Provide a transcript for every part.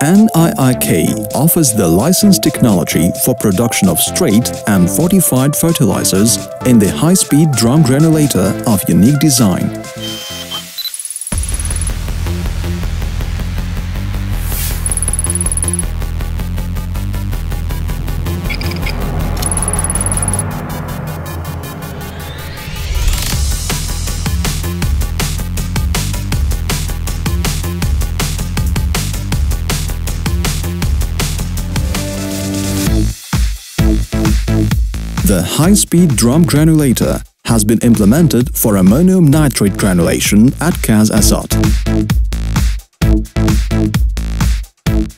NIIK offers the licensed technology for production of straight and fortified fertilizers in the high-speed drum granulator of unique design. The high-speed drum granulator has been implemented for ammonium nitrate granulation at KazAzot.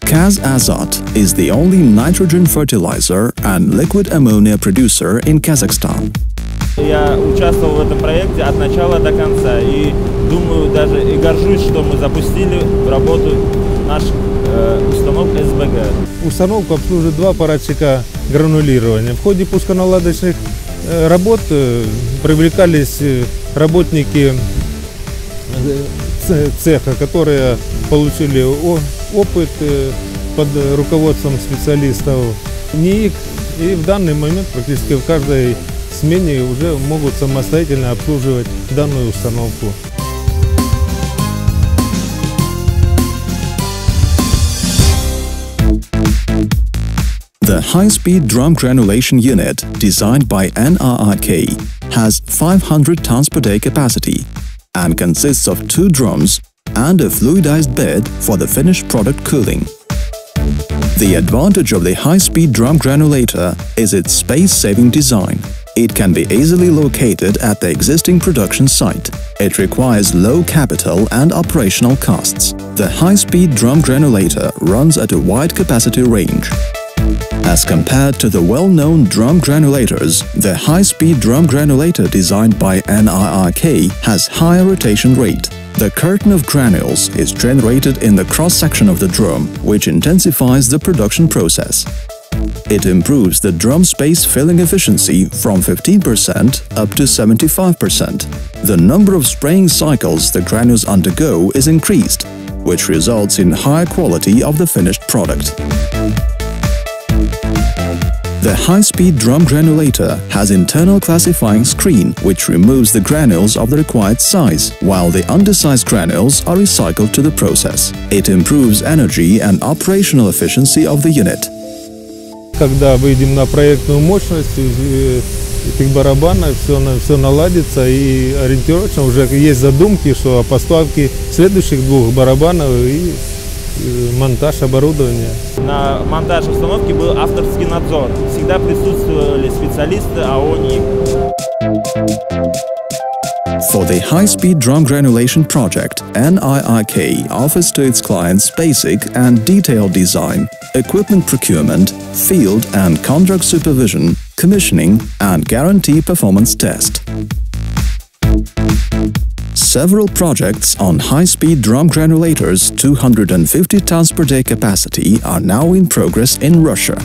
CAS Azot is the only nitrogen fertilizer and liquid ammonia producer in Kazakhstan. Я участвовал в этом проекте от начала до конца и думаю даже и горжусь, что мы запустили работу наш э, установок СБГ. Установку обслуживает два паровщика гранулирования. В ходе пусконаладочных э, работ э, привлекались э, работники цеха, которые получили опыт под руководством специалистов НИИК. И в данный момент практически в каждой смене уже могут самостоятельно обслуживать данную установку. The high-speed drum granulation unit, designed by NIIK, has 500 tons per day capacity and consists of two drums and a fluidized bed for the finished product cooling. The advantage of the high-speed drum granulator is its space-saving design. It can be easily located at the existing production site. It requires low capital and operational costs. The high-speed drum granulator runs at a wide capacity range. As compared to the well-known drum granulators, the high-speed drum granulator designed by NIIK has higher rotation rate. The curtain of granules is generated in the cross-section of the drum, which intensifies the production process. It improves the drum space filling efficiency from 15% up to 75%. The number of spraying cycles the granules undergo is increased, which results in higher quality of the finished product. The high-speed drum granulator has internal classifying screen which removes the granules of the required size, while the undersized granules are recycled to the process. It improves energy and operational efficiency of the unit. Когда выйдем на проектную мощность э, этих барабанов, все, все наладится и ориентировочно уже есть задумки, что о поставке следующих двух барабанов и э, монтаж оборудования. На монтаж установки был авторский надзор. Всегда присутствовали специалисты АО НИИК. For the high-speed drum granulation project, NIRK offers to its clients basic and detailed design, equipment procurement, field and contract supervision, commissioning, and guarantee performance test. Several projects on high-speed drum granulators 250 tons per day capacity are now in progress in Russia.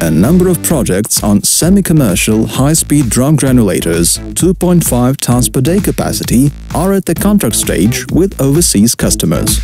A number of projects on semi-commercial high-speed drum granulators 2.5 tons per day capacity are at the contract stage with overseas customers.